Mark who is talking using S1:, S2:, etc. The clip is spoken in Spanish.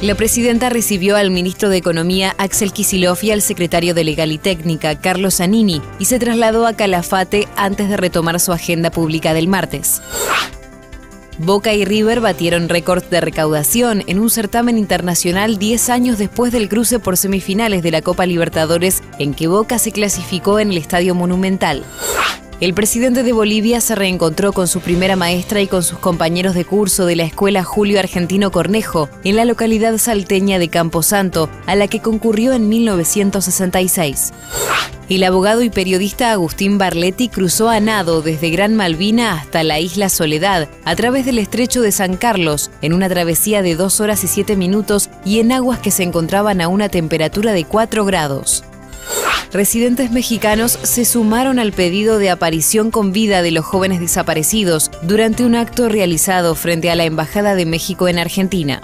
S1: La presidenta recibió al ministro de Economía Axel Kisilov y al secretario de Legal y Técnica Carlos Zanini y se trasladó a Calafate antes de retomar su agenda pública del martes. Boca y River batieron récords de recaudación en un certamen internacional 10 años después del cruce por semifinales de la Copa Libertadores en que Boca se clasificó en el Estadio Monumental. El presidente de Bolivia se reencontró con su primera maestra y con sus compañeros de curso de la escuela Julio Argentino Cornejo en la localidad salteña de Camposanto, a la que concurrió en 1966. El abogado y periodista Agustín Barletti cruzó a nado desde Gran Malvina hasta la isla Soledad, a través del estrecho de San Carlos, en una travesía de 2 horas y 7 minutos y en aguas que se encontraban a una temperatura de 4 grados. Residentes mexicanos se sumaron al pedido de aparición con vida de los jóvenes desaparecidos durante un acto realizado frente a la Embajada de México en Argentina.